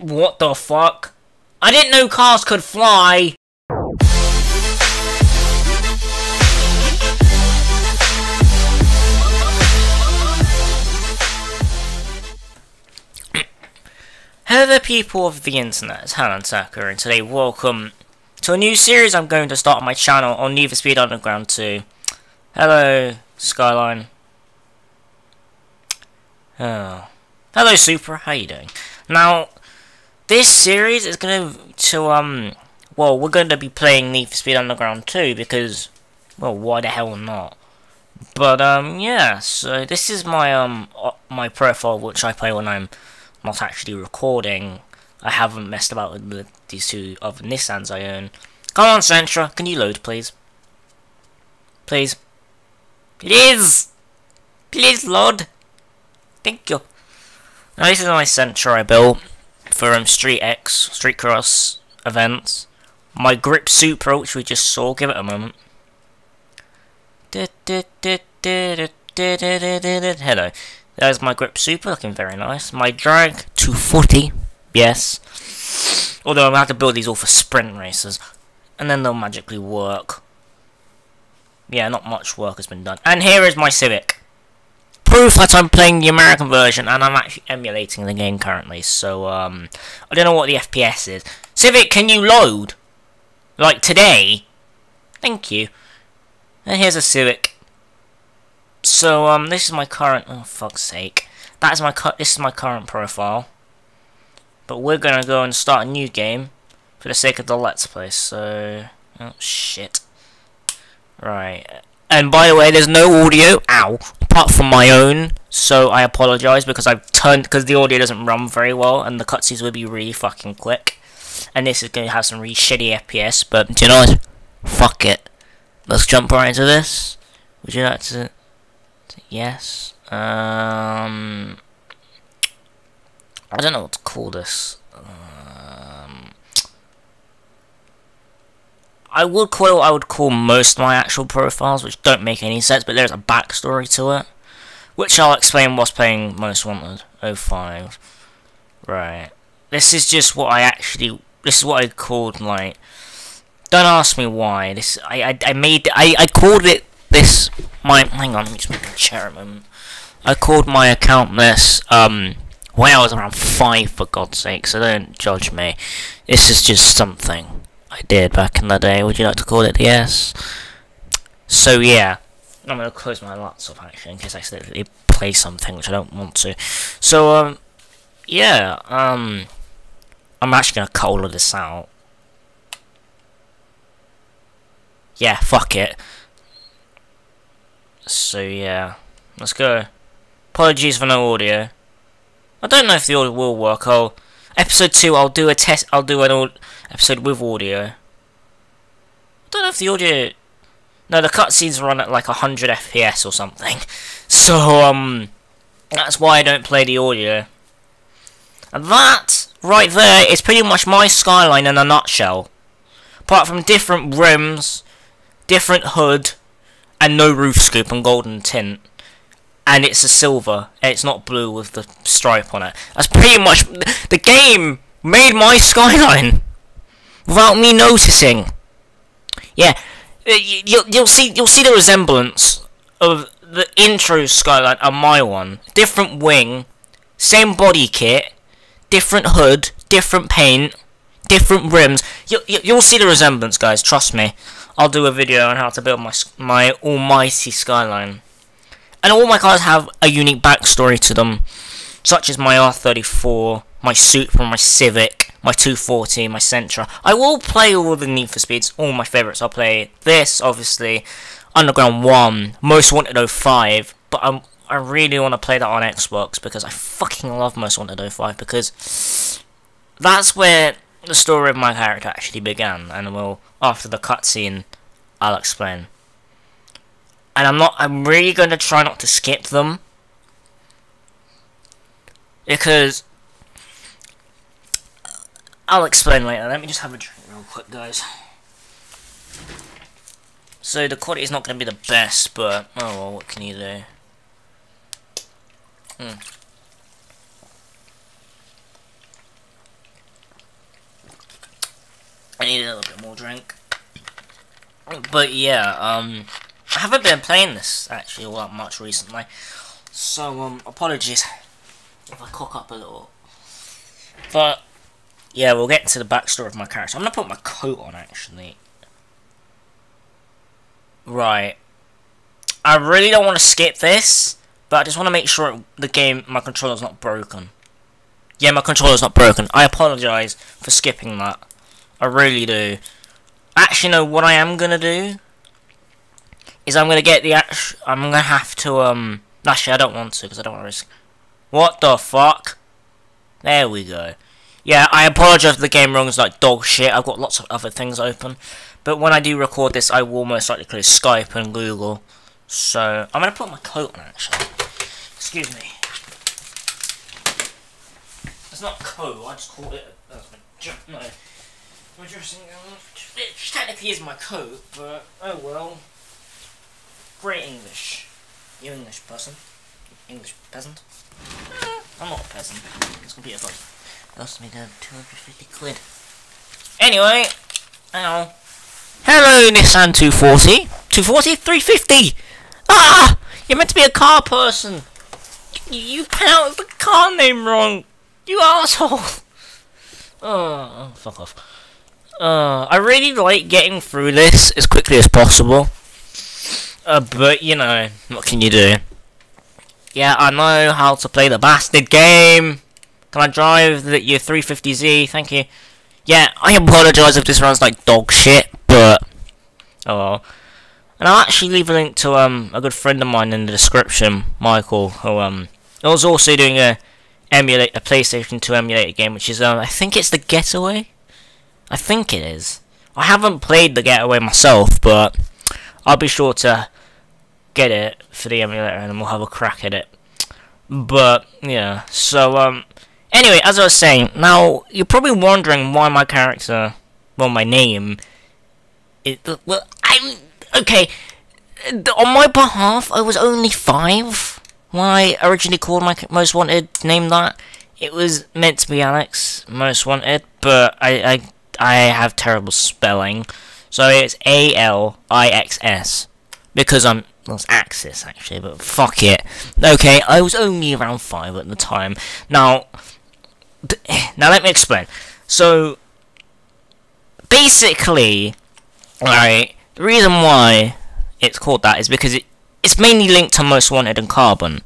What the fuck? I didn't know cars could fly! Hello there people of the internet, it's Howling Attacker and today welcome to a new series I'm going to start on my channel on Need for Speed Underground 2. Hello, Skyline. Oh. Hello, Supra, how you doing? Now, this series is going to, um, well, we're going to be playing Need for Speed Underground 2 because, well, why the hell not? But, um, yeah, so this is my, um, my profile which I play when I'm not actually recording. I haven't messed about with these two other Nissans I own. Come on, Sentra, can you load, please? Please. Please! Please load! Thank you. Now, this is my Sentra I built for um, Street X, Street Cross events. My Grip Supra, which we just saw, give it a moment. Hello. There's my grip Supra, looking very nice. My drag 240, yes. Although I'm going to have to build these all for sprint races. And then they'll magically work. Yeah, not much work has been done. And here is my Civic. Proof that I'm playing the American version and I'm actually emulating the game currently. So, um, I don't know what the FPS is. Civic, can you load? Like today? Thank you. And here's a Civic. So, um, this is my current, oh, fuck's sake. That is my, this is my current profile. But we're gonna go and start a new game for the sake of the Let's Play, so, oh, shit. Right. And by the way, there's no audio, ow, apart from my own, so I apologise because I've turned, because the audio doesn't run very well, and the cutscenes will be really fucking quick. And this is going to have some really shitty FPS, but do you know what? Fuck it. Let's jump right into this. Would you like to... Yes. Um, I don't know what to call this. I would call I would call most of my actual profiles, which don't make any sense, but there's a backstory to it, which I'll explain whilst playing Most Wanted 05. Right. This is just what I actually. This is what I called like. Don't ask me why. This I I, I made I I called it this my hang on, let me just make a chair a moment. I called my account this um when I was around five for God's sake, so don't judge me. This is just something I did back in the day. Would you like to call it yes? So yeah. I'm gonna close my laptop actually in case I accidentally play something which I don't want to. So um yeah, um I'm actually gonna cut all of this out. Yeah, fuck it. So yeah, let's go. Apologies for no audio. I don't know if the audio will work. I'll episode two. I'll do a test. I'll do an episode with audio. I don't know if the audio. No, the cutscenes run at like 100 FPS or something. So um, that's why I don't play the audio. And that right there is pretty much my skyline in a nutshell. Apart from different rims, different hood, and no roof scoop and golden tint. And it's a silver, and it's not blue with the stripe on it. That's pretty much the game made my skyline without me noticing. Yeah, you'll you'll see you'll see the resemblance of the intro skyline and my one. Different wing, same body kit, different hood, different paint, different rims. You, you you'll see the resemblance, guys. Trust me. I'll do a video on how to build my my almighty skyline. And all my cars have a unique backstory to them, such as my R34, my Supra, my Civic, my 240, my Sentra. I will play all the Need for Speeds, all my favourites. I'll play this, obviously, Underground 1, Most Wanted 05, but I'm, I really want to play that on Xbox because I fucking love Most Wanted 05 because that's where the story of my character actually began, and well, after the cutscene, I'll explain. And I'm not. I'm really going to try not to skip them because I'll explain later. Let me just have a drink real quick, guys. So the quality is not going to be the best, but oh well, what can you do? Hmm. need a little bit more drink. But yeah, um, I haven't been playing this actually all that much recently. So, um, apologies if I cock up a little. But, yeah, we'll get into the backstory of my character. I'm gonna put my coat on actually. Right. I really don't want to skip this, but I just want to make sure the game, my controller's not broken. Yeah, my controller's not broken. I apologise for skipping that. I really do. Actually, no, what I am going to do is I'm to get the. I'm to have to, um... Actually, I don't want to, because I don't want to risk... What the fuck? There we go. Yeah, I apologise if the game runs like dog shit. I've got lots of other things open. But when I do record this, I will most likely close Skype and Google. So, I'm to put my coat on, actually. Excuse me. It's not coat, I just call it... That's my... No. My dressing It technically is my coat, but... Oh well. Great English. You English person? English peasant? Eh, I'm not a peasant. This computer cost, cost me down 250 quid. Anyway, ow. Hello, Nissan 240. 240? 350! Ah! You're meant to be a car person. You, you pronounced the car name wrong. You asshole. Oh, fuck off. Uh, I really like getting through this as quickly as possible. Uh, but, you know, what can you do? Yeah, I know how to play the bastard game. Can I drive the, your 350Z? Thank you. Yeah, I apologise if this runs like dog shit, but... Oh. And I'll actually leave a link to um a good friend of mine in the description, Michael, who um was also doing a emulate a PlayStation 2 emulator game, which is um I think it's the Getaway. I think it is. I haven't played the Getaway myself, but I'll be sure to get it for the emulator and we'll have a crack at it. But, yeah, so, um, anyway, as I was saying, now, you're probably wondering why my character, well, my name, it, well, I'm, okay, on my behalf, I was only five when I originally called my Most Wanted name that. It was meant to be Alex Most Wanted, but I, I I have terrible spelling. So it's A L I X S. Because I'm. Well, it's Axis, actually, but fuck it. Okay, I was only around 5 at the time. Now. Now let me explain. So. Basically. Alright. The reason why it's called that is because it, it's mainly linked to Most Wanted and Carbon.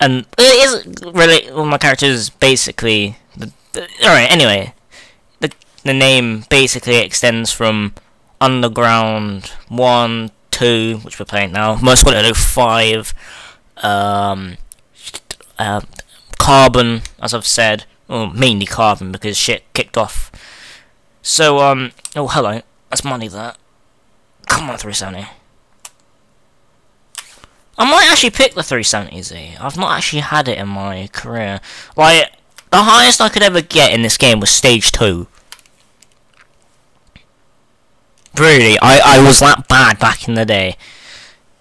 And it is really. Well, my character is basically. Alright, anyway the name basically extends from Underground 1, 2, which we're playing now, Most Wanted 5, um, uh, Carbon, as I've said, well, mainly Carbon because shit kicked off. So, um, oh, hello, that's money that. Come on, 370. I might actually pick the 370Z. I've not actually had it in my career. Like, the highest I could ever get in this game was stage 2. Really, I, I was that bad back in the day.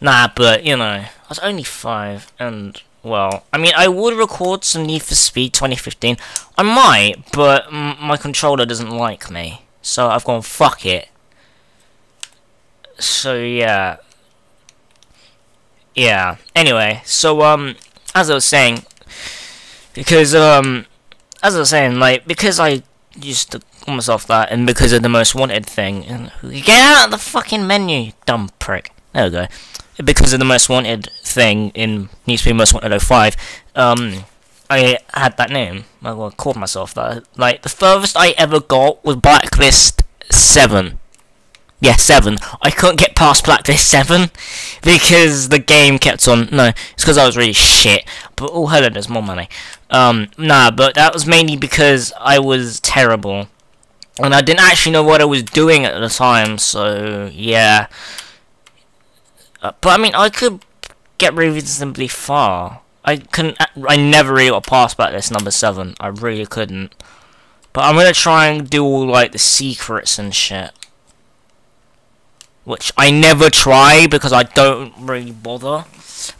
Nah, but, you know, I was only five, and, well, I mean, I would record some Need for Speed 2015. I might, but my controller doesn't like me. So I've gone, fuck it. So, yeah. Yeah. Anyway, so, um, as I was saying, because, um, as I was saying, like, because I used to call off that, and because of the most wanted thing. And get out of the fucking menu, dumb prick. There we go. Because of the most wanted thing in Need to be Most Wanted 05, um, I had that name. I called myself that. Like, the furthest I ever got was Blacklist 7. Yeah, 7. I couldn't get past Blacklist 7 because the game kept on... No, it's because I was really shit. But, oh, hello, there's more money. Um, nah, but that was mainly because I was terrible. And I didn't actually know what I was doing at the time, so, yeah. Uh, but, I mean, I could get reasonably far. I couldn't... I never really got past Blacklist number 7. I really couldn't. But I'm gonna try and do all, like, the secrets and shit. Which I never try because I don't really bother.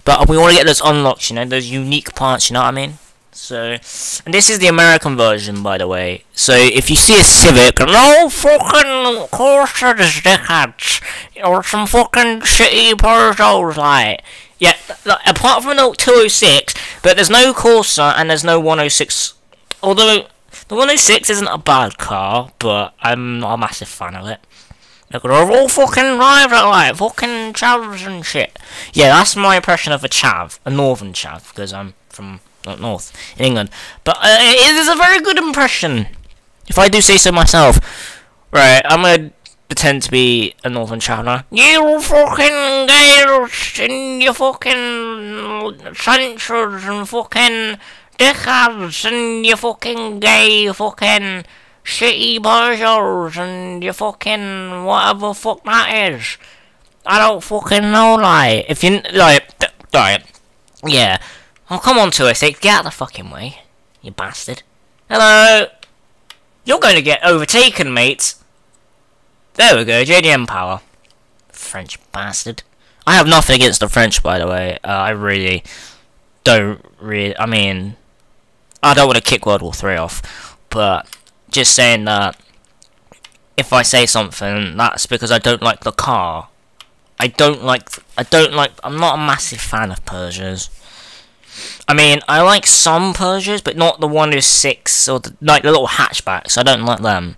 But we want to get those unlocked, you know, those unique parts, you know what I mean? So, and this is the American version, by the way. So, if you see a Civic, no fucking Corsas, dickheads, or some fucking shitty Peugeots, like, yeah, like, apart from the 206, but there's no Corsa and there's no 106. Although the 106 isn't a bad car, but I'm not a massive fan of it. Look, they're all fucking drive like fucking chavs and shit. Yeah, that's my impression of a chav, a northern chav, because I'm from not north in England. But uh, it is a very good impression, if I do say so myself. Right, I'm gonna pretend to be a northern now. You fucking girls and you fucking censors and fucking dickheads and you fucking gay fucking shitty Peugeots and you fucking whatever fuck that is. I don't fucking know, like, if you, like, like, yeah. Oh, come on, 206, get out of the fucking way, you bastard. Hello! You're going to get overtaken, mate. There we go, JDM power. French bastard. I have nothing against the French, by the way. Uh, I really don't really, I mean, I don't want to kick World War 3 off, but just saying that if I say something, that's because I don't like the car. I don't like, I don't like, I'm not a massive fan of Peugeots. I mean, I like some Peugeots, but not the 106 or the, like the little hatchbacks. I don't like them.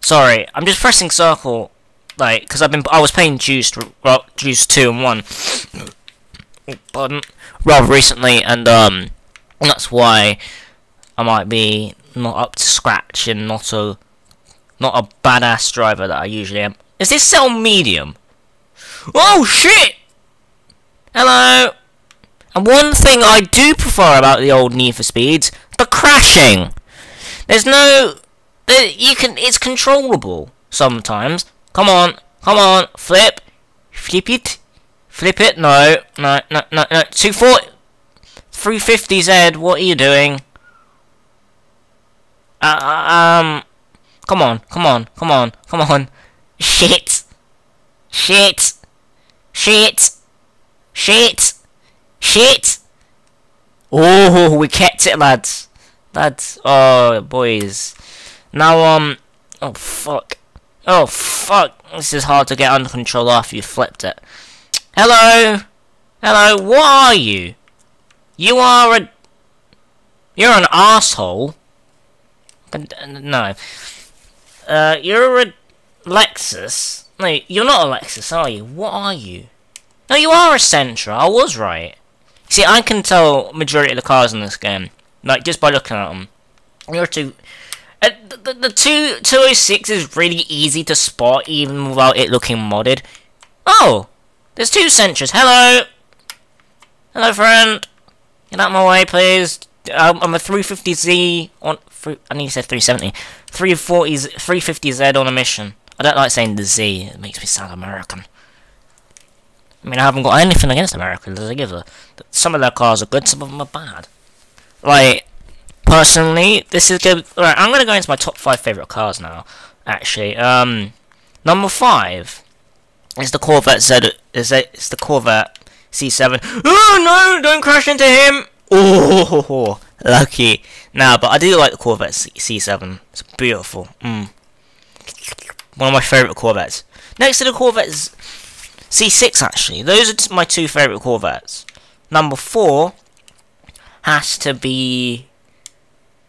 Sorry, I'm just pressing circle, like, because I've been, I was playing Juiced, well, Juiced 2 and 1, pardon, rather recently, and, um, that's why I might be not up to scratch and not a, not a badass driver that I usually am. Is this cell medium? Oh, shit! Hello! And one thing I do prefer about the old Need for Speeds, the crashing. There's no... You can. It's controllable sometimes. Come on, come on, flip, flip it, flip it. No, no, no, no, no. 240, 350Z. What are you doing? Uh, uh, um, come on, come on, come on, come on. Shit, shit, shit, shit. Shit! Oh, we kept it, lads. Lads. Oh, boys. Now, um... Oh, fuck. Oh, fuck. This is hard to get under control after you flipped it. Hello? Hello, what are you? You are a... You're an asshole. No. Uh, you're a Lexus. No, you're not a Lexus, are you? What are you? No, you are a Sentra. I was right. See, I can tell majority of the cars in this game, like just by looking at them. You're too. Uh, the, the, the two 206 is really easy to spot even without it looking modded. Oh, there's two Sentras. Hello, hello, friend. Get out of my way, please. Um, I'm a 350Z on. I need to say 370. 340 350Z on a mission. I don't like saying the Z. It makes me sound American. I mean, I haven't got anything against Americans as a. Some of their cars are good, some of them are bad. Like, personally, this is good. Right, I'm gonna go into my top five favorite cars now. Actually, um, number five is the Corvette Z. Is it? It's the Corvette C7. Oh no! Don't crash into him. Oh, lucky. Nah, but I do like the Corvette C 7 It's beautiful. Mm. One of my favorite Corvettes. Next to the Corvettes C6 actually. Those are my two favourite Corvettes. Number four has to be...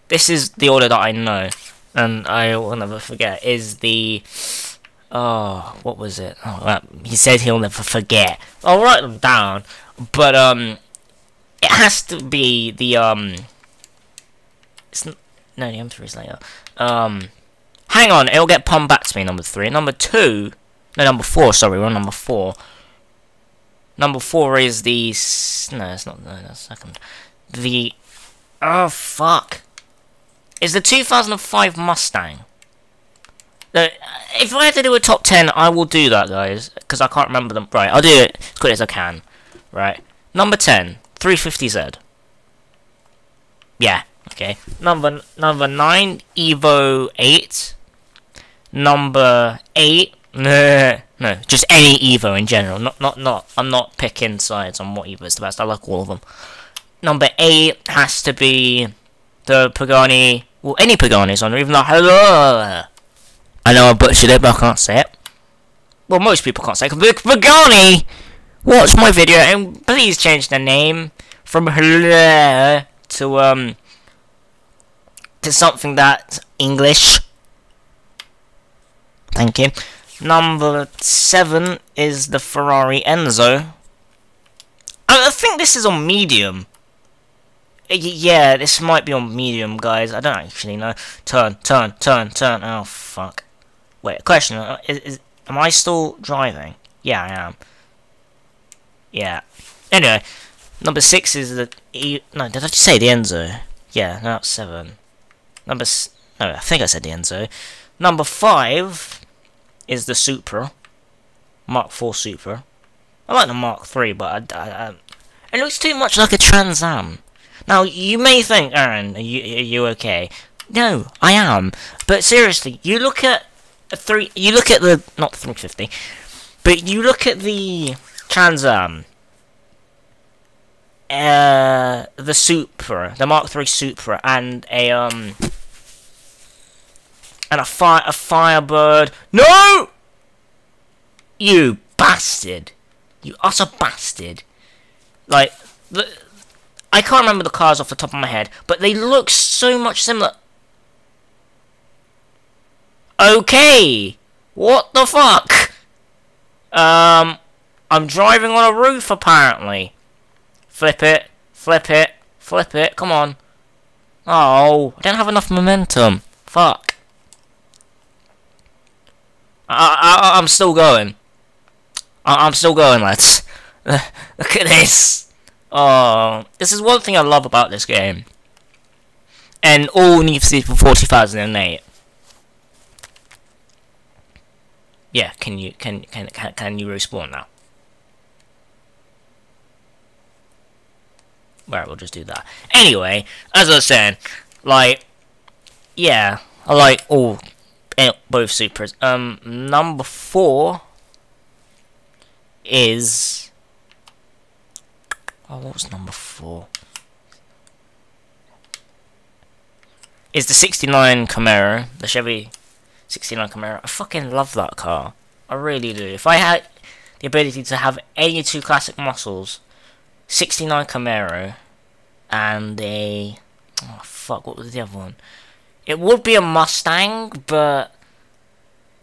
This is the order that I know. And I will never forget. Is the... Oh, what was it? Oh, well, he said he'll never forget. I'll write them down. But, um... It has to be the, um... It's no, the M3 is later. Um... Hang on, it'll get pumped back to me, number three. Number two no, number four, sorry, we're on number four. Number four is the... No, it's not... No, that's second. The... Oh, fuck. Is the 2005 Mustang. The, if I had to do a top 10, I will do that, guys. Because I can't remember them. Right, I'll do it as quick as I can. Right. Number 10, 350Z. Yeah, okay. Number number 9, Evo 8. Number 8, no, no, just any Evo in general. Not, not, not. I'm not picking sides on what Evo is the best. I like all of them. number eight has to be the Pagani. Well, any Pagani's on, there, even though hello. I know I butchered it, but I can't say it. Well, most people can't say it. Pagani, watch my video and please change the name from hello to um to something that's English. Thank you. Number seven is the Ferrari Enzo. I, think this is on medium. Uh, yeah, this might be on medium, guys. I don't actually know. Turn, turn, turn, turn. Oh, fuck. Wait, question. Uh, is, is, am I still driving? Yeah, I am. Yeah. Anyway, number six is the... No, did I just say the Enzo? Yeah, no, seven. Number... No, I think I said the Enzo. Number five is the Supra. Mark 4 Supra. I like the Mark 3, but I, I, I, it looks too much like a Trans Am. Now, you may think, Aaron, are you, are you okay? No, I am. But seriously, you look at a three. You look at the not the 350, but you look at the Trans Am. Uh, the Supra, the Mark 3 Supra, and a um, and a fire, a Firebird. No, you bastard. You utter bastard. Like, the, I can't remember the cars off the top of my head, but they look so much similar. Okay. What the fuck? Um, I'm driving on a roof, apparently. Flip it, flip it, flip it, come on. Oh, I don't have enough momentum. Fuck. I, I, I'm still going. I I'm still going, lads. Look at this. Oh, this is one thing I love about this game. And all Need for Speed for 2008. Yeah, can you can can can, can you respawn now? Right, we'll just do that. Anyway, as I was saying, like, yeah, I like all eh, both Supras. Um, number four is... Oh, what was number four? Is the 69 Camaro, the Chevy 69 Camaro. I fucking love that car. I really do. If I had the ability to have any two classic muscles, 69 Camaro, and a... Oh, fuck, what was the other one? It would be a Mustang, but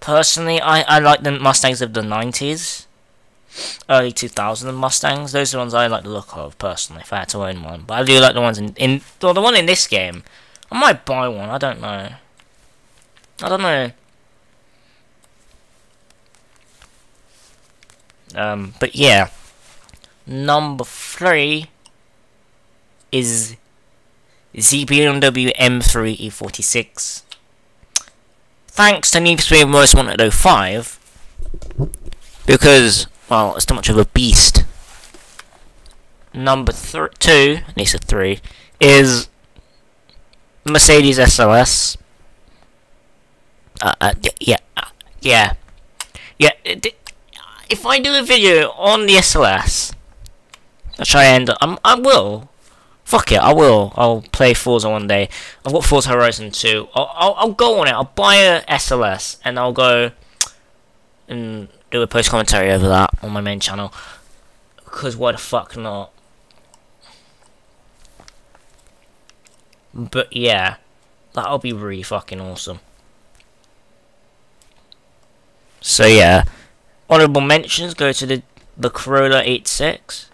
personally, I, I like the Mustangs of the 90s early 2000 Mustangs. Those are the ones I like the look of, personally, if I had to own one. But I do like the ones in... in well, the one in this game. I might buy one, I don't know. I don't know. Um, but yeah. Number three is ZBMW M3 E46. Thanks to Need for Speed Most Wanted 05, because well, it's too much of a beast. Number two, at least a three, is Mercedes SLS. Uh, uh, yeah, uh, yeah, yeah. If I do a video on the SLS, which I end, I'm, I will. Fuck it, I will. I'll play Forza one day. I've got Forza Horizon 2. I'll, I'll, I'll go on it. I'll buy a SLS and I'll go and do a post commentary over that on my main channel. Because why the fuck not? But yeah, that'll be really fucking awesome. So yeah, honorable mentions go to the the Corolla 86,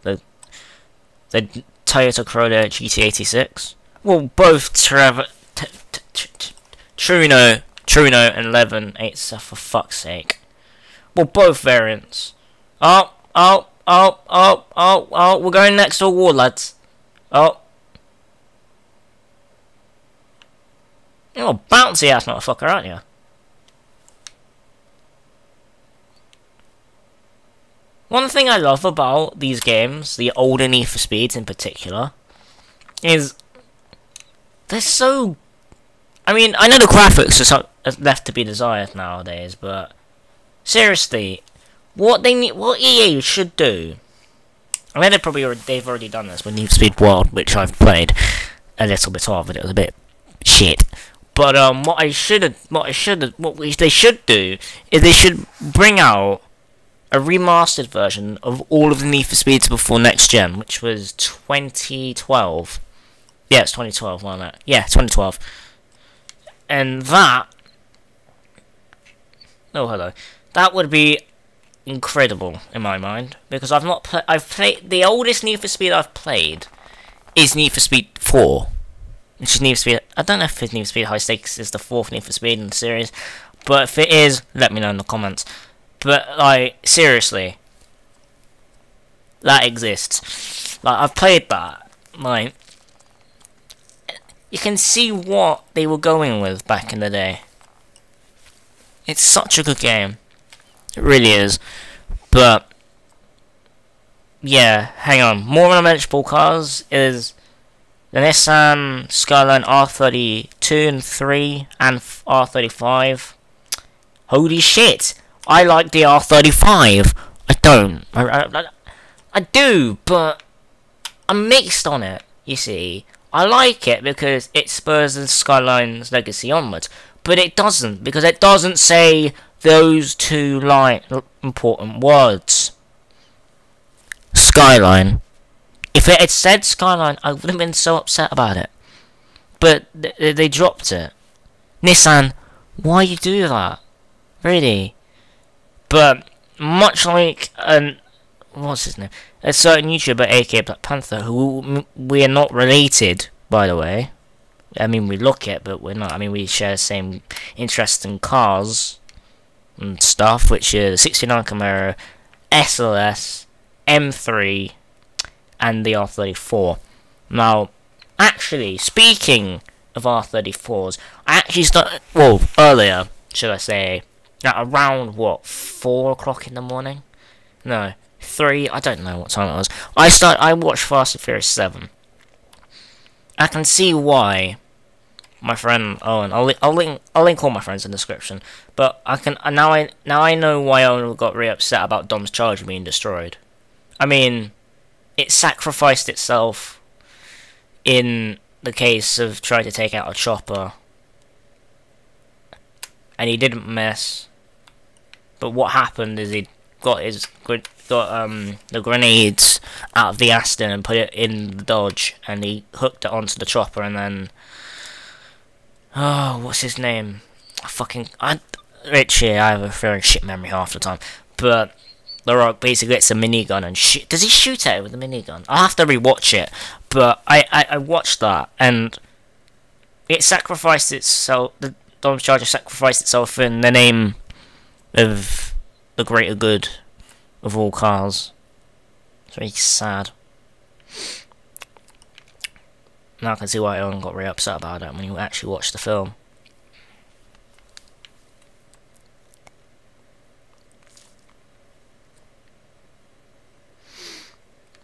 the the Toyota Corolla GT86. Well, both Trevor, Trueno, Trueno, and 11 8 for fuck's sake. Well, both variants. Oh, oh, oh, oh, oh, oh, we're going next to a wall, lads. Oh. You're bouncy ass motherfucker, aren't you? One thing I love about these games, the older Need for Speeds in particular, is they're so... I mean, I know the graphics are so left to be desired nowadays, but Seriously, what they need, what EA should do, I mean, they probably already, they've already done this with Need for Speed World, which I've played a little bit of, and it was a bit shit. But um, what I should what I should what we, they should do is they should bring out a remastered version of all of the Need for Speeds before next gen, which was 2012. Yeah, it's 2012, wasn't it? Yeah, 2012. And that. Oh, hello. That would be incredible in my mind because I've not played. I've played the oldest Need for Speed I've played is Need for Speed 4, which is Need for Speed. I don't know if Need for Speed High Stakes is the fourth Need for Speed in the series, but if it is, let me know in the comments. But like seriously, that exists. Like I've played that. Like you can see what they were going with back in the day. It's such a good game. It really is. But, yeah, hang on. More unmentionable cars is the Nissan Skyline R32 and 3 and R35. Holy shit! I like the R35. I don't. I, I, I do, but I'm mixed on it, you see. I like it because it spurs the Skyline's legacy onwards, but it doesn't because it doesn't say those two line important words. Skyline. If it had said Skyline, I would have been so upset about it. But th they dropped it. Nissan, why you do that? Really? But much like an what's his name? A certain YouTuber, aka Black Panther, who we are not related, by the way. I mean, we look it, but we're not. I mean, we share the same interest in cars and stuff, which is 69 Camaro, SLS, M3, and the R34. Now, actually, speaking of R34s, I actually started, well, earlier, should I say, at around, what, 4 o'clock in the morning? No, 3, I don't know what time it was. I start, I watched Fast and Furious 7. I can see why my friend oh, Owen. I'll, I'll link I'll link all my friends in the description. But I can uh, now I now I know why Owen got really upset about Dom's charger being destroyed. I mean, it sacrificed itself in the case of trying to take out a chopper, and he didn't miss. But what happened is he got his got um the grenades out of the Aston and put it in the Dodge, and he hooked it onto the chopper, and then Oh, what's his name? I fucking I Richie. I have a very shit memory half the time, but The Rock basically gets a minigun and shoot. Does he shoot at it with a minigun? I'll have to rewatch it, but I, I I watched that and it sacrificed itself. The Dom's Charger sacrificed itself in the name of the greater good of all cars. It's very sad. Now I can see why Owen got really upset about it when you actually watched the film.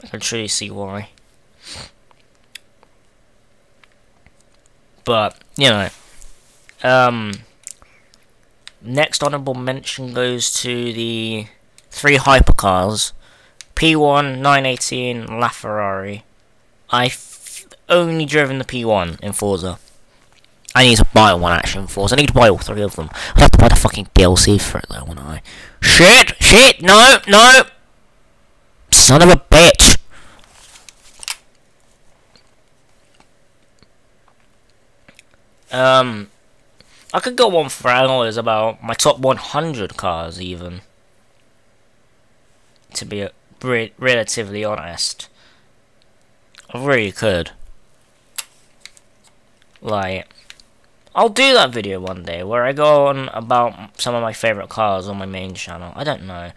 I can truly see why. But, you know, um, next honourable mention goes to the three hypercars, P1, 918, LaFerrari. I've only driven the P1 in Forza. I need to buy one actually in Forza. I need to buy all three of them. I'd have to buy the fucking DLC for it though, won't I? Shit! Shit! No! No! Son of a bitch! Um, I could go on for hours about my top 100 cars even. To be re relatively honest. I really could. Like, I'll do that video one day where I go on about some of my favourite cars on my main channel. I don't know.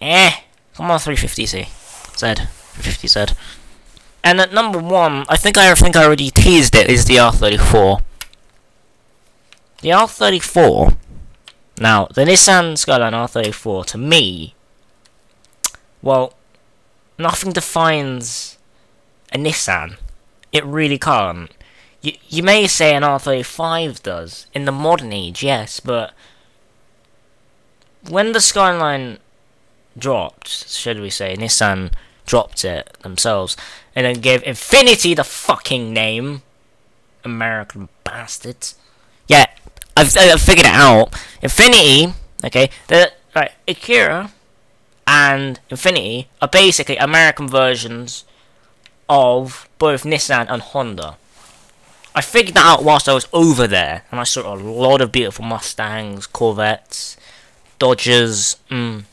Eh, come on 350Z. Z. 350Z. And at number one, I think I think I already teased it, is the R34. The R34, now, the Nissan Skyline R34, to me, well, nothing defines a Nissan. It really can't. You, you may say an R35 does, in the modern age, yes, but when the Skyline dropped, should we say, Nissan dropped it themselves, and then gave Infiniti the fucking name. American bastards. Yeah, I've, I've figured it out. Infiniti, okay, the right, Acura and Infiniti are basically American versions of both Nissan and Honda. I figured that out whilst I was over there, and I saw a lot of beautiful Mustangs, Corvettes, Dodgers. Mm.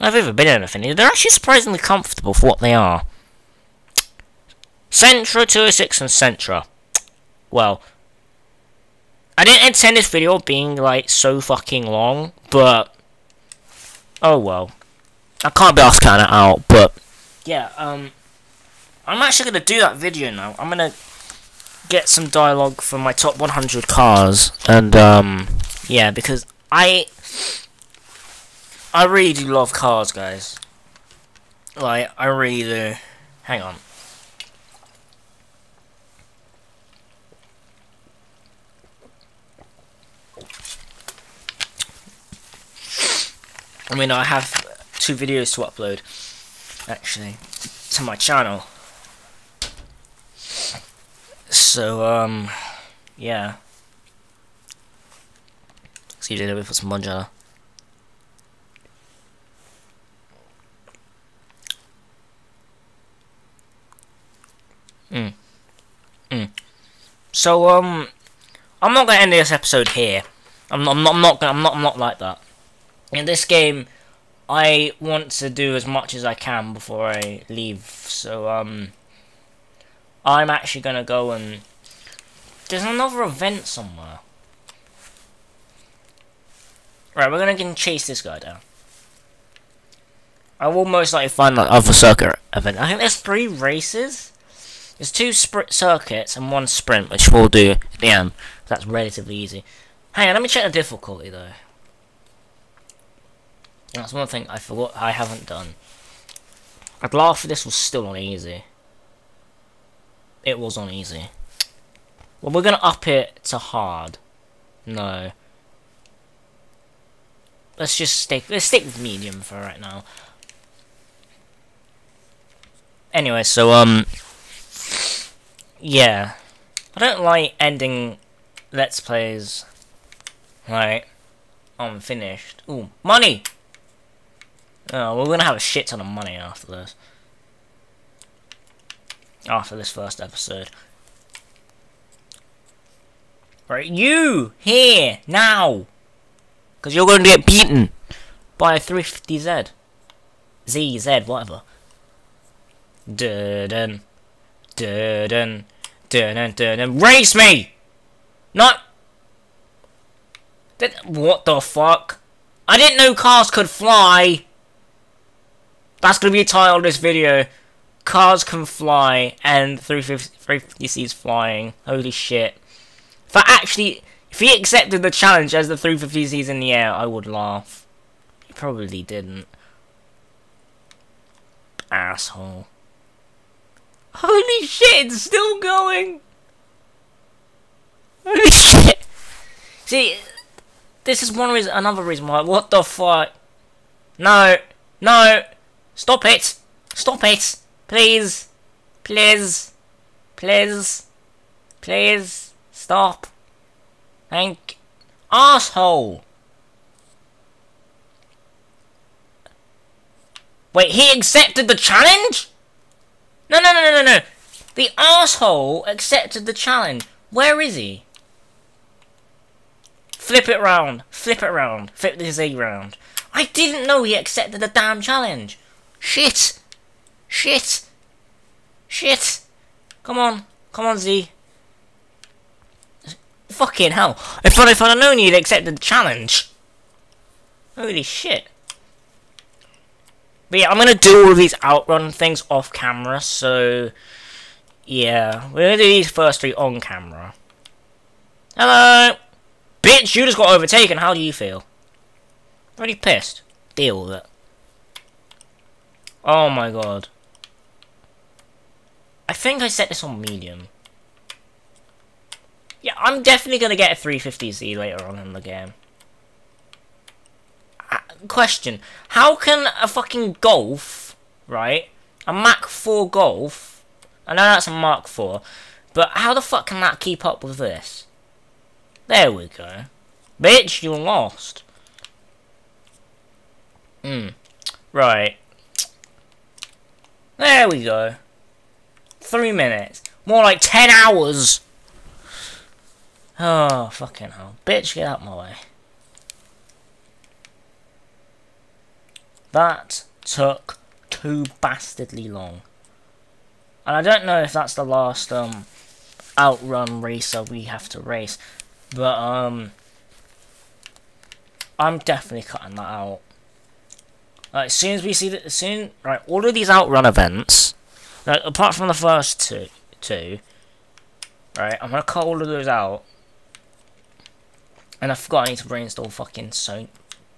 I've ever been in Infiniti. They're actually surprisingly comfortable for what they are. Sentra 206 and Sentra. Well, I didn't intend this video being like so fucking long, but oh well. I can't be asked cutting it out, but yeah, um, I'm actually gonna do that video now. I'm gonna get some dialogue from my top 100 cars, and um, yeah, because I I really do love cars, guys. Like I really do. Hang on. I mean, I have two videos to upload, actually, to my channel. So, um, yeah. Excuse me, let me put some bonjala. Hmm. Hmm. So, um, I'm not gonna end this episode here. I'm not, I'm not, I'm not, I'm not like that. In this game, I want to do as much as I can before I leave. So, um, I'm actually gonna go and there's another event somewhere. Right, we're gonna go and chase this guy down. I will most likely find that other circuit event. I think there's three races. There's two sprint circuits and one sprint, which we'll do at the end. That's relatively easy. Hang on, let me check the difficulty though. That's one thing I forgot I haven't done. I'd laugh if this was still on easy. It was on easy. Well, we're gonna up it to hard. No. Let's just stick. Let's stick with medium for right now. Anyway, so um, yeah, I don't like ending let's plays like unfinished. Ooh, money. Oh, we're gonna have a shit ton of money after this. After this first episode. Right, you! Here! Now! Because you're going to get beaten by a 350Z. Z, Z, whatever. Dun dun. Dun dun. Race me! Not. What the fuck? I didn't know cars could fly! That's gonna be the title of this video. Cars can fly and 350C's flying. Holy shit. If I actually, if he accepted the challenge as the 350C's in the air, I would laugh. He probably didn't. Asshole. Holy shit, it's still going! Holy shit! See, this is one reason, another reason why, what the fuck? No, no, Stop it! Stop it! Please! Please! Please! Please! Stop! Thank... Asshole! Wait, he accepted the challenge? No, no, no, no, no, no! The asshole accepted the challenge. Where is he? Flip it round. Flip it round. Flip the Z round. I didn't know he accepted the damn challenge. Shit! Shit! Shit! Come on. Come on, Z. Fucking hell. If I'd, if I'd known you'd accepted the challenge. Holy shit. But yeah, I'm gonna do all these outrun things off camera, so... Yeah, we're gonna do these first three on camera. Hello! Bitch, you just got overtaken, how do you feel? Pretty pissed. Deal with it. Oh my god. I think I set this on medium. Yeah, I'm definitely going to get a 350Z later on in the game. Uh, question. How can a fucking Golf, right? A Mach 4 Golf. I know that's a Mark 4, but how the fuck can that keep up with this? There we go. Bitch, you lost. Hmm. Right. There we go. Three minutes. More like ten hours. Oh, fucking hell. Bitch, get out my way. That took too bastardly long. And I don't know if that's the last um outrun racer we have to race. But um I'm definitely cutting that out. Like, as soon as we see that, soon right, all of these outrun events, like, apart from the first two, two, right, I'm gonna cut all of those out. And I forgot I need to reinstall fucking so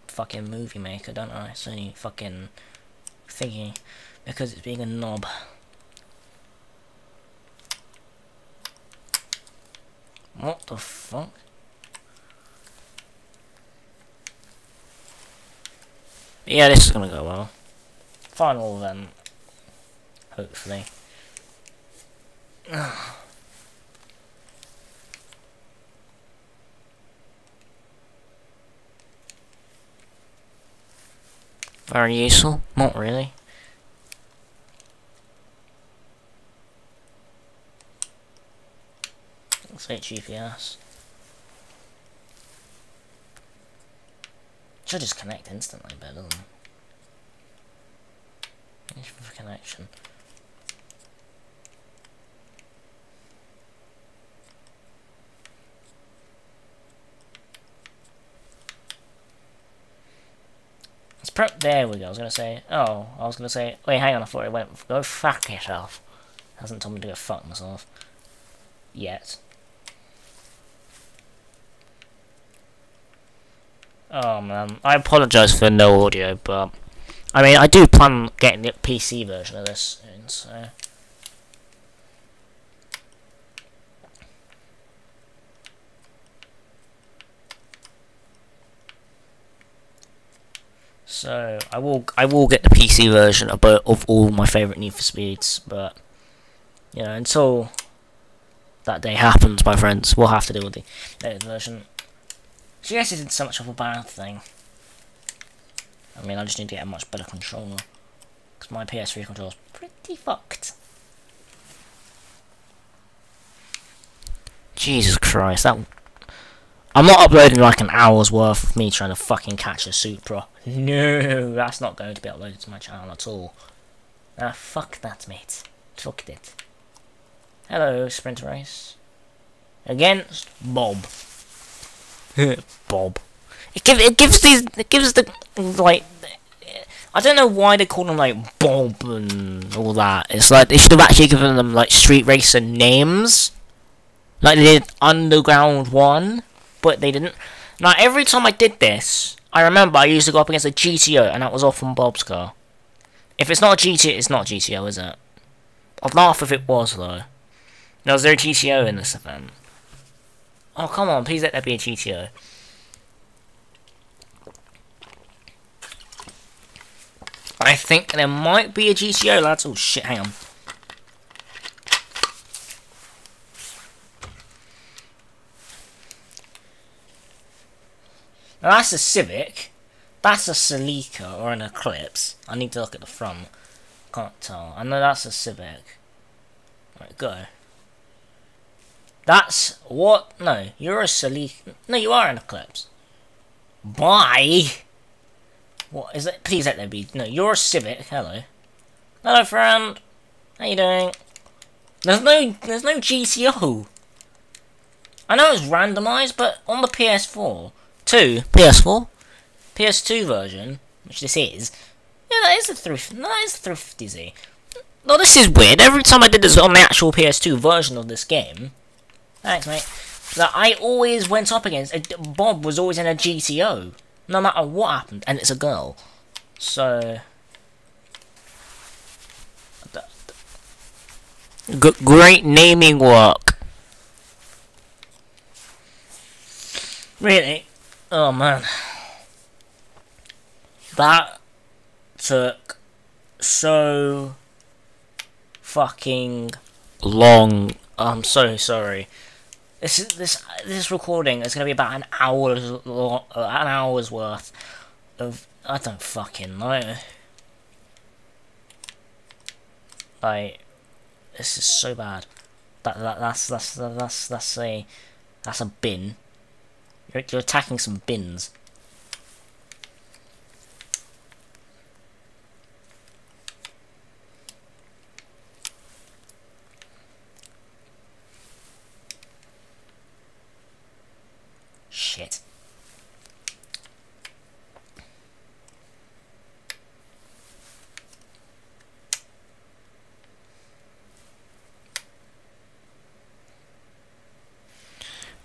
fucking movie maker, don't I? Sony fucking thingy because it's being a knob. What the fuck? Yeah, this is gonna go well. Final event. Hopefully. Very useful? Not really. Let's say GPS. Should just connect instantly better than for connection. It's prep. There we go. I was gonna say. Oh, I was gonna say. Wait, hang on. I thought it went. Go fuck yourself. Hasn't told me to go fuck myself yet. Oh man, I apologise for no audio, but I mean I do plan getting the PC version of this soon, so. So I will I will get the PC version of, of all my favourite Need for Speeds, but you know until that day happens, my friends, we'll have to deal with the edited version. So yes, isn't so much of a bad thing. I mean, I just need to get a much better controller. Because my PS3 controller is pretty fucked. Jesus Christ, that... I'm not uploading like an hour's worth of me trying to fucking catch a Supra. No, that's not going to be uploaded to my channel at all. Ah, fuck that, mate. Fuck it. Hello, Sprint Race. Against Bob. Bob. It gives it gives these it gives the like I don't know why they call them like Bob and all that. It's like they should have actually given them like street racer names, like they did Underground One, but they didn't. Now every time I did this, I remember I used to go up against a GTO, and that was from Bob's car. If it's not a GTO, it's not GTO, is it? I'd laugh if it was though. Now, is there a GTO in this event? Oh, come on, please let that be a GTO. I think there might be a GTO, lads. Oh, shit, hang on. Now, that's a Civic. That's a Celica or an Eclipse. I need to look at the front. Can't tell. I know that's a Civic. Right, go. That's what? No, you're a silly. No, you are an eclipse. Bye. What is it? Please let there be. No, you're a civic. Hello. Hello, friend. How you doing? There's no, there's no GTO. I know it's randomized, but on the PS4, two PS4, PS2 version, which this is, yeah, that is a thrift. That is a thrifty. No, this is weird. Every time I did this on the actual PS2 version of this game, Thanks, mate. That I always went up against. Uh, Bob was always in a GTO, no matter what happened, and it's a girl. So. G great naming work. Really? Oh man. That took so fucking long. I'm so sorry. This is this this recording is gonna be about an hour's uh, an hour's worth of I don't fucking know. Like this is so bad. That, that that's that's that's that's a that's a bin. You're, you're attacking some bins. Shit.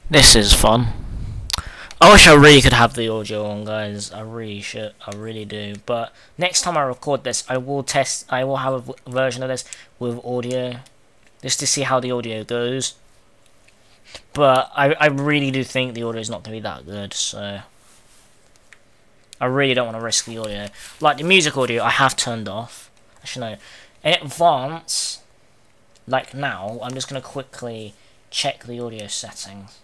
This is fun. I wish I really could have the audio on, guys. I really should. I really do. But next time I record this, I will test. I will have a version of this with audio, just to see how the audio goes. But I, I really do think the audio is not going to be that good, so... I really don't want to risk the audio. Like, the music audio, I have turned off. Actually, no. In advance, like now, I'm just going to quickly check the audio settings.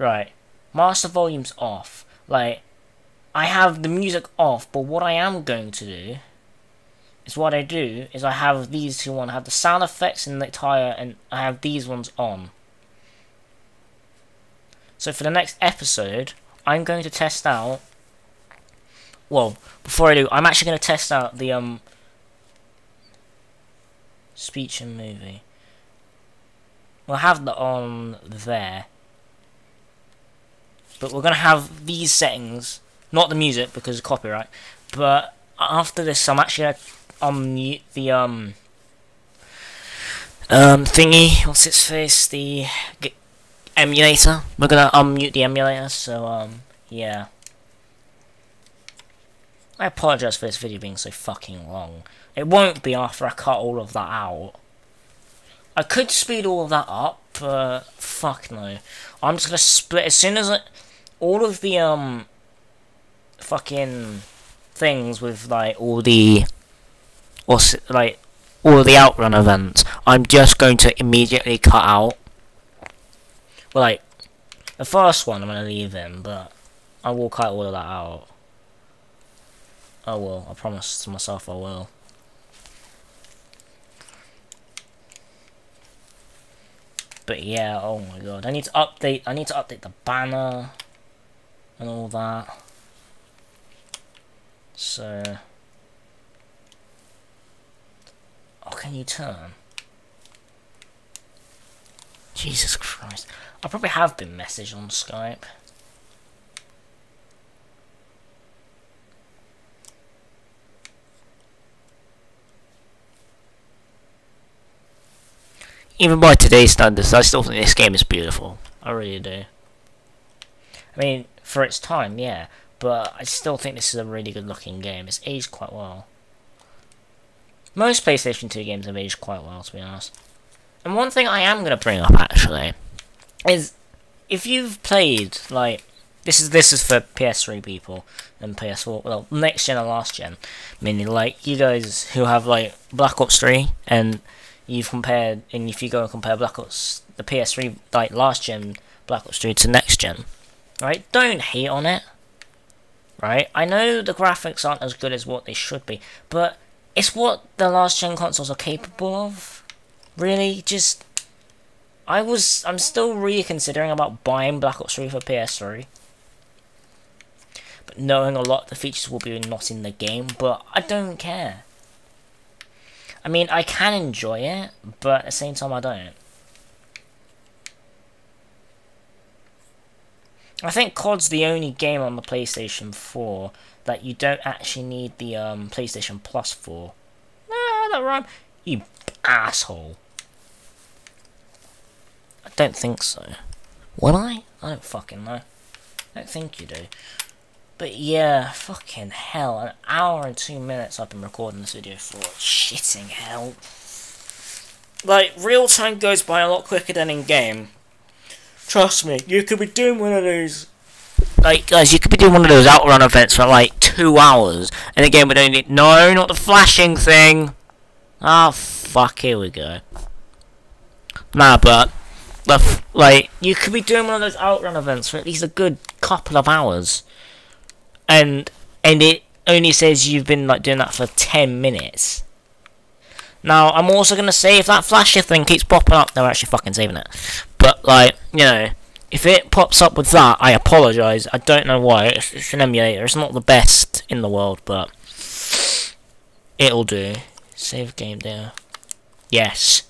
Right. Master volume's off. Like, I have the music off, but what I am going to do is what I do is I have these two on. I have the sound effects in the tire, and I have these ones on. So for the next episode, I'm going to test out. Well, before I do, I'm actually going to test out the um speech and movie. We'll have that on there. But we're going to have these settings, not the music because of copyright, but after this I'm actually going to unmute the um um thingy, what's its face, the emulator. We're gonna unmute the emulator, so um, yeah. I apologize for this video being so fucking long. It won't be after I cut all of that out. I could speed all of that up, but fuck no. I'm just gonna split as soon as it, all of the um fucking things with like all the what's like all the outrun events. I'm just going to immediately cut out well, like, the first one I'm to leave in, but I will cut all of that out. I will. I promise to myself I will. But yeah, oh my god. I need to update, I need to update the banner and all that. So... Oh, can you turn? Jesus Christ. I probably have been messaged on Skype. Even by today's standards, I still think this game is beautiful. I really do. I mean, for its time, yeah. But I still think this is a really good looking game. It's aged quite well. Most PlayStation 2 games have aged quite well, to be honest. And one thing I am going to bring up, actually, is if you've played like this is this is for PS3 people and PS4 well next gen and last gen meaning like you guys who have like Black Ops 3 and you've compared and if you go and compare Black Ops the PS3 like last gen Black Ops 3 to next gen right don't hate on it right I know the graphics aren't as good as what they should be but it's what the last gen consoles are capable of really just I was, I'm still reconsidering about buying Black Ops 3 for PS3. But knowing a lot the features will be not in the game, but I don't care. I mean, I can enjoy it, but at the same time I don't. I think COD's the only game on the PlayStation 4 that you don't actually need the um, PlayStation Plus for. Ah, that rhyme. You asshole. I don't think so. Will I? I don't fucking know. I don't think you do. But yeah, fucking hell, an hour and two minutes I've been recording this video for. Shitting hell. Like, real time goes by a lot quicker than in game. Trust me, you could be doing one of those. Like, guys, you could be doing one of those outrun events for like two hours, and the game would only. No, not the flashing thing! Ah, oh, fuck, here we go. Nah, but the like you could be doing one of those outrun events for at least a good couple of hours, and and it only says you've been like doing that for ten minutes. Now I'm also gonna say if that flasher thing keeps popping up, they're actually fucking saving it. But like you know, if it pops up with that, I apologise. I don't know why. It's, it's an emulator. It's not the best in the world, but it'll do. Save game there. Yes.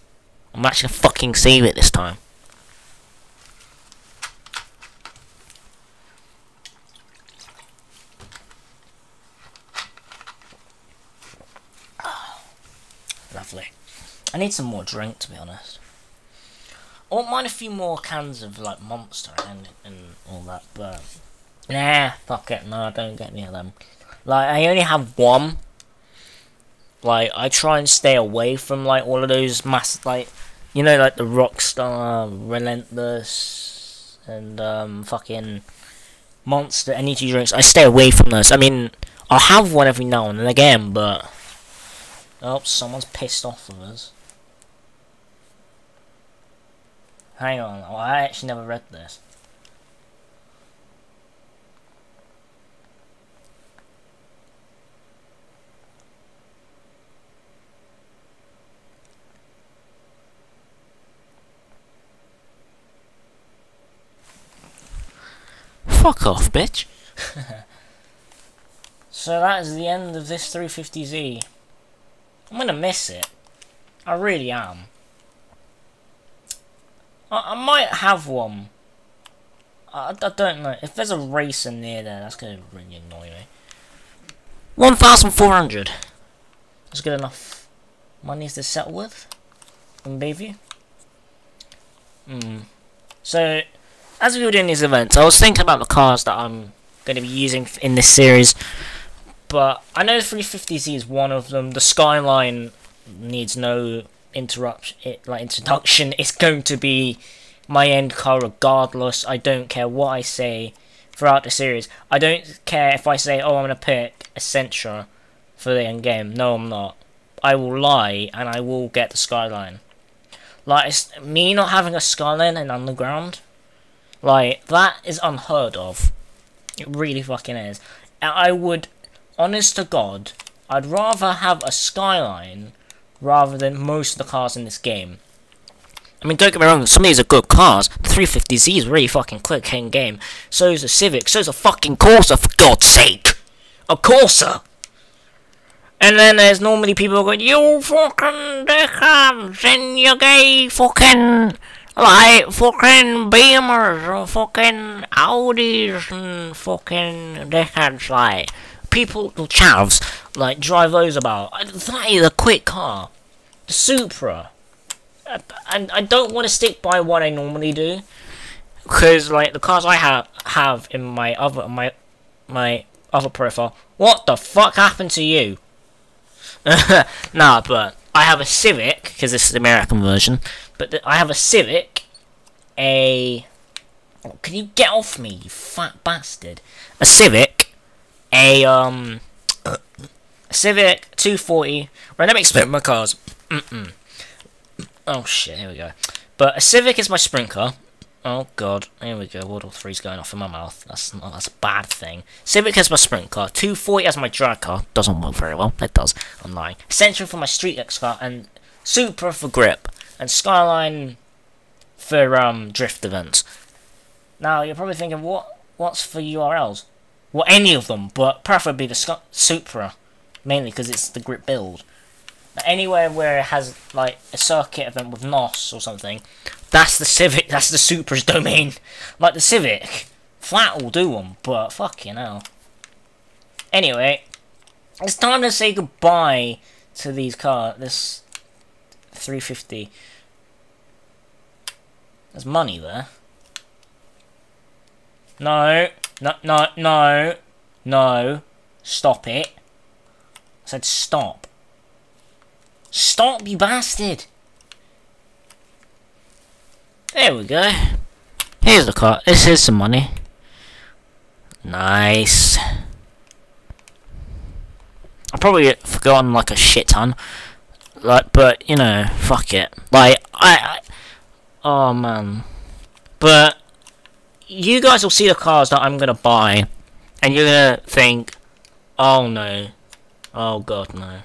I'm actually gonna fucking save it this time. Lovely. I need some more drink to be honest. I won't mind a few more cans of like Monster and and all that, but nah, fuck it. No, I don't get any of them. Like I only have one. Like I try and stay away from like all of those mass like, you know, like the Rockstar, Relentless, and um fucking Monster energy drinks. I stay away from those. I mean, I'll have one every now and then again, but oh, someone's pissed off with us. Hang on, I actually never read this. Fuck off, bitch. so that is the end of this 350Z. I'm gonna miss it. I really am. I, I might have one. I, I don't know. If there's a racer near there, that's gonna really annoy me. 1,400. That's good enough money to settle with in Bayview. Hmm. So, as we were doing these events, I was thinking about the cars that I'm going to be using in this series. But I know the 350Z is one of them. The Skyline needs no interrupt it like introduction. It's going to be my end car regardless. I don't care what I say throughout the series. I don't care if I say, oh, I'm going to pick a Sentra for the end game. No, I'm not. I will lie and I will get the Skyline. Like, me not having a Skyline in Underground, like, that is unheard of. It really fucking is. I would, honest to God, I'd rather have a Skyline rather than most of the cars in this game. I mean, don't get me wrong, some of these are good cars. The 350Z is really fucking quick in game. So is the Civic, so is a fucking Corsa, for God's sake! A Corsa! And then there's normally people going, You fucking dickheads and you gay fucking like fucking Beamers or fucking Audis and fucking dickheads like people chavs like drive those about. That is a quick car. The Supra. And I don't want to stick by what I normally do. Cause like the cars I have have in my other my my other profile. What the fuck happened to you? nah, but I have a Civic, because this is the American version, but I have a Civic, a... Oh, can you get off me, you fat bastard? A Civic, a, um... Civic 240, right, let me explain my cars. Mm -mm. Oh shit, here we go. But a Civic is my sprint car, Oh god, here we go. World War 3's going off in my mouth. That's not, that's a bad thing. Civic has my sprint car. 240 has my drag car. Doesn't work very well. It does. I'm lying. Essential for my street X car and Supra for grip and Skyline for um drift events. Now you're probably thinking, what what's for URLs? Well, any of them, but preferably the Sc Supra, mainly because it's the grip build. Anywhere where it has like a circuit event with NOS or something, that's the Civic, that's the Supra's domain. Like the Civic. Flat will do them, but fucking hell. Anyway, it's time to say goodbye to these cars. This 350. There's money there. No, no, no, no, no. Stop it. I said stop. Stop, you bastard! There we go. Here's the car. This is some money. Nice. I've probably forgotten like a shit ton. Like, but you know, fuck it. Like, I, I oh man, but you guys will see the cars that I'm gonna buy, and you're gonna think, oh no, oh god no.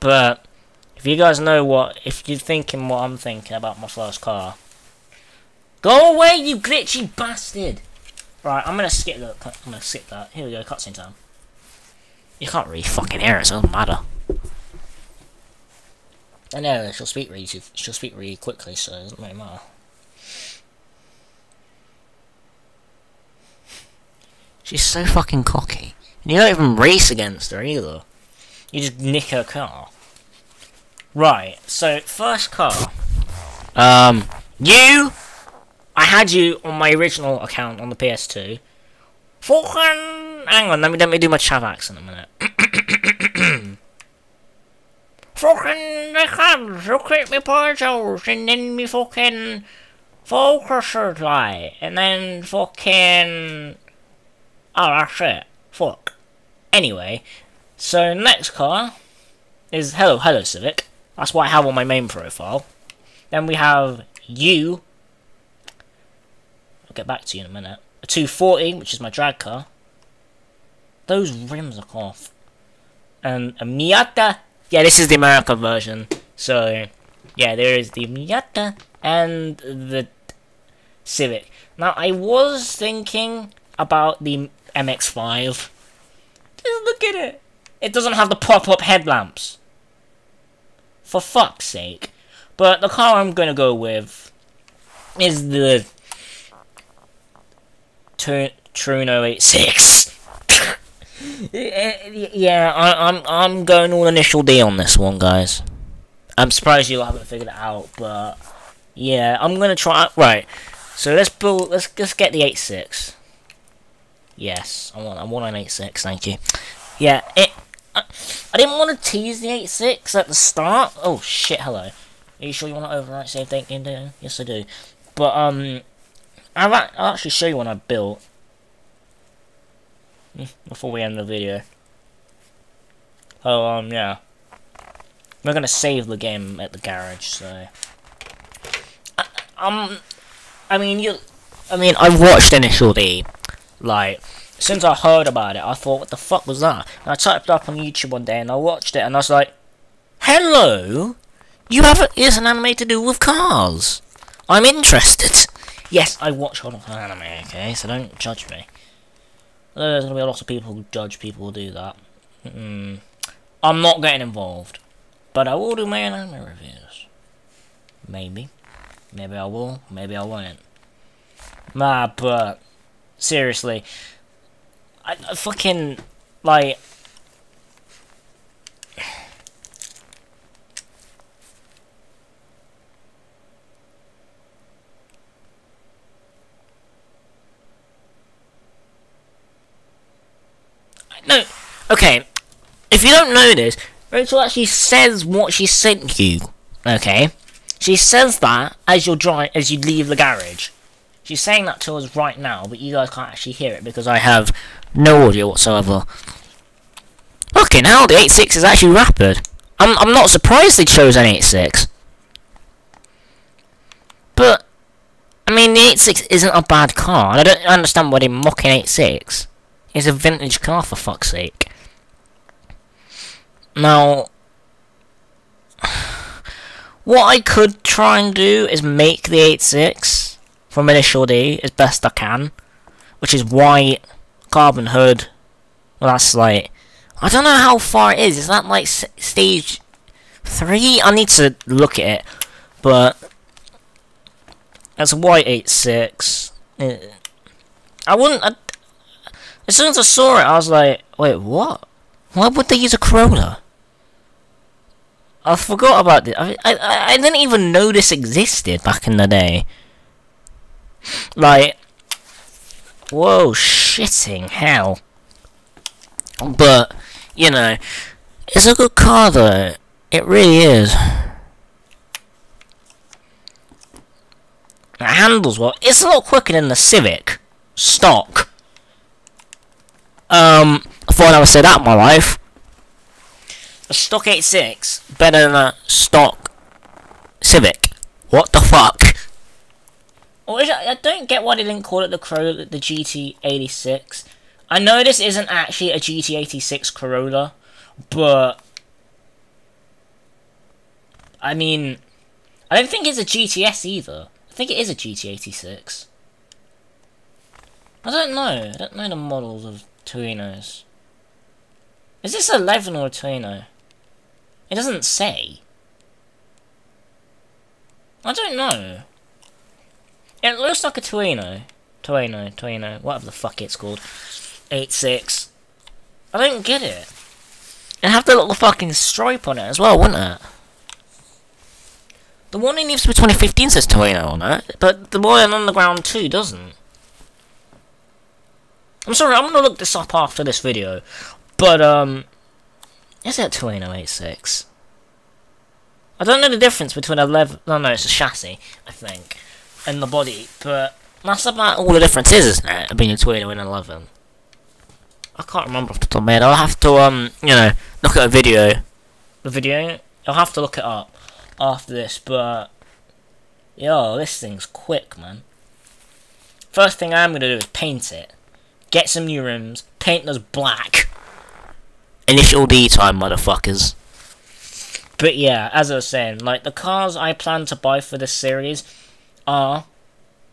But if you guys know what, if you're thinking what I'm thinking about my first car, go away, you glitchy bastard. Right, I'm gonna skip that. I'm gonna skip that. Here we go, cutscene time. You can't really fucking hear it, so it doesn't matter. I know she'll speak really. She'll speak really quickly, so it doesn't really matter. She's so fucking cocky. And you don't even race against her either. You just nick her car. Right, so first car. Um, you. I had you on my original account on the PS2. Fucking. Hang on, let me let me do my Chav accent a minute. fucking they come so quick me portals and then me fucking focuser light and then fucking oh that's it fuck. Anyway so next car is hello hello civic. That's what I have on my main profile. Then we have you. I'll get back to you in a minute. A 240 which is my drag car. Those rims are off. And a Miata? Yeah, this is the American version. So, yeah, there is the Miata and the Civic. Now, I was thinking about the MX-5. Just look at it. It doesn't have the pop-up headlamps. For fuck's sake. But the car I'm going to go with is the Trueno 86. Eh, eh, yeah, I, am I'm, I'm going all initial D on this one, guys. I'm surprised you haven't figured it out, but yeah, I'm gonna try. Right, so let's build. Let's let's get the 86. Yes, I want I want an 86. Thank you. Yeah, it. I, I didn't want to tease the 86 at the start. Oh shit! Hello. Are you sure you want to overwrite save date into? Yes, I do. But um, I'll, I'll actually show you what I built before we end the video. Oh, um, yeah. We're gonna save the game at the garage, so... I, um, I mean, you... I mean, I watched Initial D, like, since I heard about it, I thought, what the fuck was that? And I typed up on YouTube one day, and I watched it, and I was like, Hello? You have a, it's an anime to do with cars. I'm interested. Yes, I watch a lot of anime, okay, so don't judge me. There's going to be a lot of people who judge people who do that. Mm. I'm not getting involved. But I will do my anime reviews. Maybe. Maybe I will. Maybe I won't. Nah, but... Seriously. I, I fucking... Like... No, okay. If you don't know this, Rachel actually says what she sent you. Okay, she says that as you're dry as you leave the garage. She's saying that to us right now, but you guys can't actually hear it because I have no audio whatsoever. Okay, now the 86 is actually rapid. I'm I'm not surprised they chose an 86. But I mean, the 86 isn't a bad car. and I don't understand why they're mocking 86. It's a vintage car, for fuck's sake. Now, what I could try and do is make the 86 from Initial D as best I can, which is white, carbon hood. Well, that's like, I don't know how far it is. Is that like stage 3? I need to look at it, but that's white 86. Uh, I wouldn't, I, as soon as I saw it, I was like, wait, what? Why would they use a Corolla? I forgot about this. I, I, I didn't even know this existed back in the day. Like, whoa, shitting hell. But, you know, it's a good car though. It really is. It handles well. It's a lot quicker than the Civic. Stock. Um, I thought I would say that in my life. a stock 86 better than a stock Civic. What the fuck? Is it, I don't get why they didn't call it the Corolla, the GT86. I know this isn't actually a GT86 Corolla, but I mean, I don't think it's a GTS either. I think it is a GT86. I don't know. I don't know the models of Torinos. Is this 11 or a Torino? It doesn't say. I don't know. It looks like a Torino. Torino, Torino, whatever the fuck it's called. 8.6. I don't get it. It'd have the little fucking stripe on it as well, wouldn't it? The one in Need for 2015 says Torino on it, but the one Underground 2 doesn't. I'm sorry, I'm gonna look this up after this video, but, um, is it Torino 86? I don't know the difference between a level, no, no, it's a chassis, I think, and the body, but that's about all the difference is, isn't it, between a Torino and 11? I can't remember off the top of my head, I'll have to, um, you know, look at a video. The video? I'll have to look it up after this, but, yo, this thing's quick, man. First thing I'm gonna do is paint it. Get some new rims, paint those black. Initial D time, motherfuckers. But yeah, as I was saying, like, the cars I plan to buy for this series are,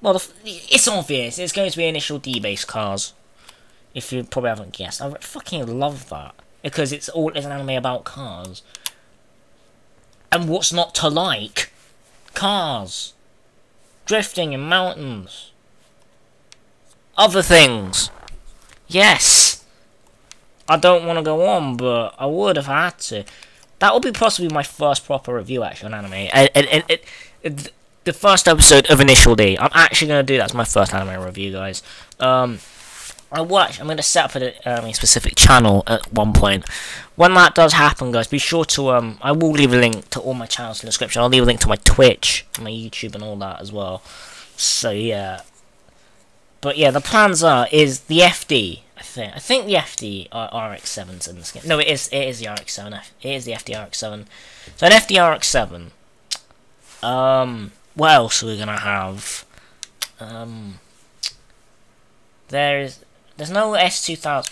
well, it's obvious, it's going to be initial D-based cars. If you probably haven't guessed. I fucking love that. Because it's all it's an anime about cars. And what's not to like? Cars. Drifting in mountains. Other things. Yes! I don't want to go on, but I would I had to. That would be possibly my first proper review, actually, on anime. And, and, and, and the first episode of Initial D. I'm actually going to do that as my first anime review, guys. Um, I watch. I'm going to set up a, um, a specific channel at one point. When that does happen, guys, be sure to um. I will leave a link to all my channels in the description. I'll leave a link to my Twitch, my YouTube, and all that as well. So yeah, but yeah, the plans are is the FD. I think I think the FD RX-7's in this game. No, it is it is the RX-7. It is the FD RX-7. So an FD RX-7. Um, what else are we gonna have? Um, there's there's no S2000.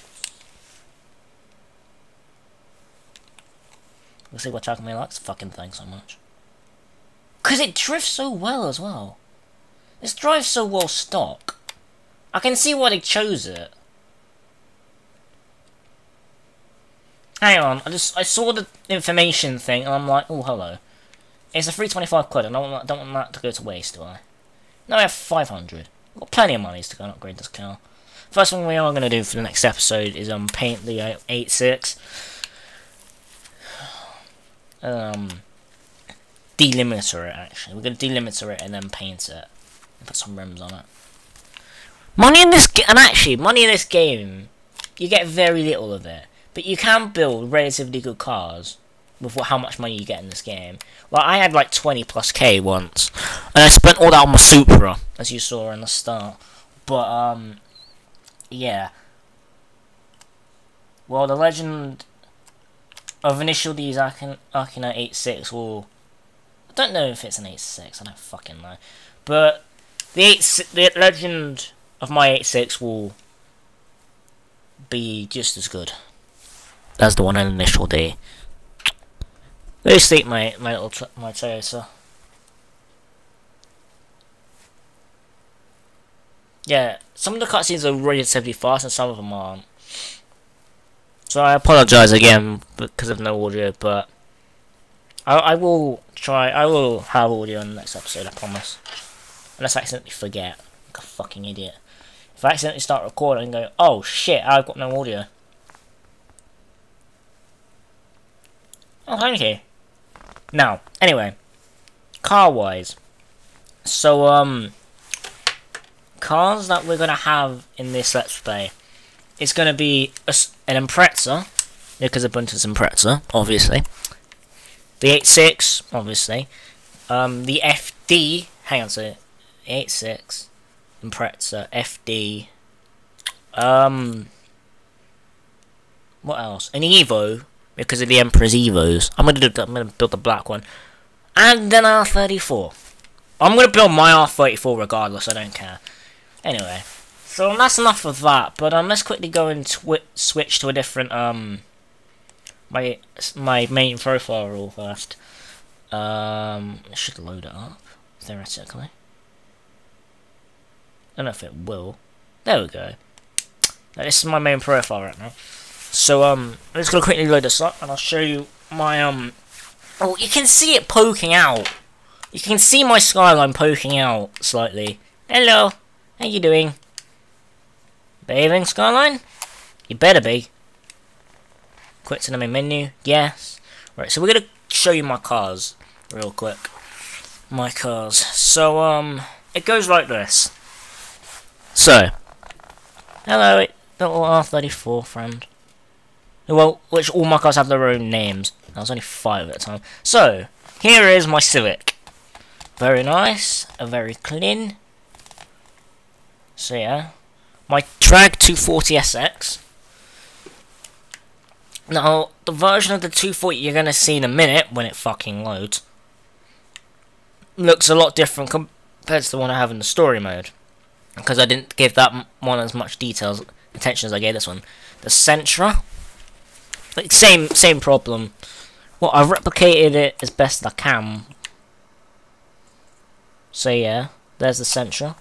We'll see what Chocolate Me likes fucking thing so much. Cause it drifts so well as well. This drives so well stock. I can see why they chose it. Hang on, I just I saw the information thing and I'm like, oh hello. It's a 325 quid, and I don't want, don't want that to go to waste, do I? No, I have 500. I've got plenty of money to go and upgrade this car. First thing we are going to do for the next episode is um paint the uh, 86. Um, delimiter it actually. We're going to delimiter it and then paint it. And put some rims on it. Money in this game, and actually, money in this game, you get very little of it. But you can build relatively good cars with what, how much money you get in this game. Like, I had like 20 plus K once. And I spent all that on my Supra, as you saw in the start. But, um, yeah. Well, the legend of Initial D's Akina 86 will... I don't know if it's an 86, I don't fucking know. But, the, 8, the legend of my 86 will be just as good as the one on initial D. Let's take my my little my Toyota. Yeah, some of the cutscenes are relatively fast and some of them aren't. So I apologize again because of no audio, but I I will try. I will have audio in the next episode. I promise. Unless I accidentally forget, like a fucking idiot. If I accidentally start recording and go, oh shit, I've got no audio. Oh, thank you. Now, anyway, car-wise. So, um, cars that we're to have in this Let's Play. It's to be a, an Impreza, because Bunta's Impreza, obviously. The 86, obviously. Um, the FD, hang on, so 86. Impreza, FD. Um, what else? An Evo, because of the Emperor's Evos. I'm gonna do, I'm gonna build the black one, and then R34. I'm gonna build my R34 regardless. I don't care. Anyway, so that's enough of that. But um, let's quickly go and switch to a different um my my main profile rule first. Um, should load it up theoretically. I don't know if it will. There we go. Now, this is my main profile right now. So um, I'm just gonna quickly load this up, and I'll show you my um. Oh, you can see it poking out. You can see my skyline poking out slightly. Hello, how you doing? Bathing skyline? You better be. Quit to the main menu. Yes. Right, so we're gonna show you my cars real quick. My cars. So um, it goes like this. So, hello, little R34 friend. Well, which all my cars have their own names. There was only five at the time. So, here is my Civic. Very nice, a very clean. So yeah, my Trag 240SX. Now, the version of the 240 you're going to see in a minute, when it fucking loads, looks a lot different compared to the one I have in the story mode. Because I didn't give that one as much details attention as I gave this one. The Sentra, like same same problem. Well, I've replicated it as best I can. So yeah, there's the Sentra.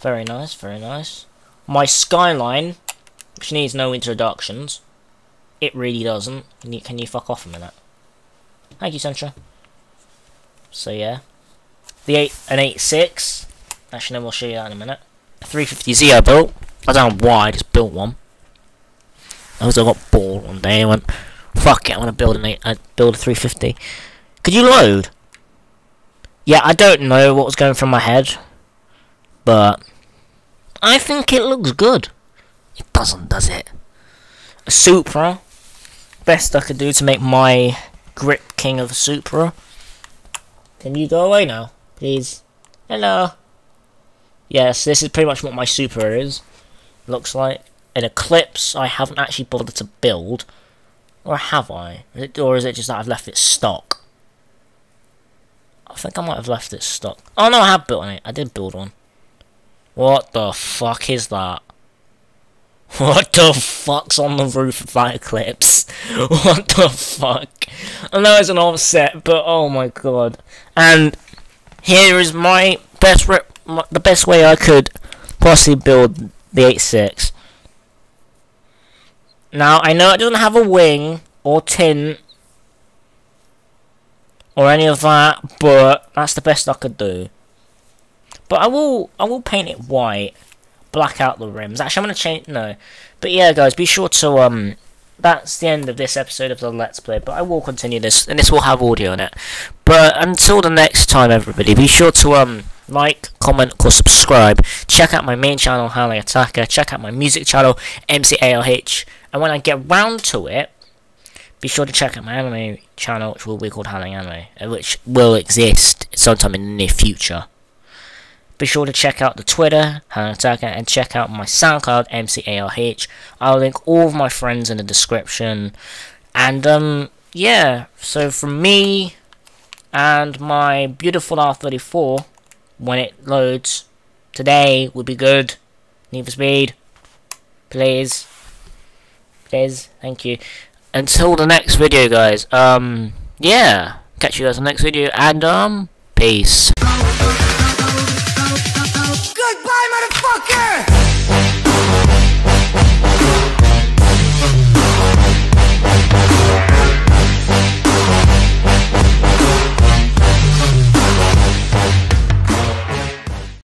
Very nice, very nice. My Skyline, which needs no introductions. It really doesn't. Can you, can you fuck off a minute? Thank you, Sentra. So yeah. The 8 an 8.6. Actually, no, we'll show you that in a minute. 350Z I built. I don't know why, I just built one. I also got bored one day and went, fuck it, I want to build an 8, uh, build a 350. Could you load? Yeah, I don't know what was going through my head, but I think it looks good. It doesn't, does it? A Supra. Best I could do to make my grip king of a Supra. Can you go away now, please? Hello. Yes, this is pretty much what my Supra is. Looks like an Eclipse I haven't actually bothered to build. Or have I? Is it, or is it just that I've left it stock? I think I might have left it stock. Oh no, I have built on it. I did build one. What the fuck is that? What the fuck's on the roof of that Eclipse? What the fuck? I know it's an offset, but oh my god. And here is my best my, the best way I could possibly build the 8.6. Now, I know it doesn't have a wing or tint or any of that, but that's the best I could do. But I will I will paint it white, black out the rims. Actually, I'm gonna change no. But yeah, guys, be sure to um. That's the end of this episode of the Let's Play, but I will continue this, and this will have audio in it. But until the next time, everybody, be sure to um like, comment, or subscribe. Check out my main channel, Howling Attacker. Check out my music channel, MCARH. And when I get round to it, be sure to check out my anime channel, which will be called Howling Anime, uh, which will exist sometime in the near future. Be sure to check out the Twitter, Howling Attacker, and check out my SoundCloud, MCARH. I'll link all of my friends in the description. And, um, yeah, so from me and my beautiful R34, when it loads. Today would be good. Need for speed. Please. Please. Thank you. Until the next video, guys. Um, yeah. Catch you guys in the next video. And, um, peace.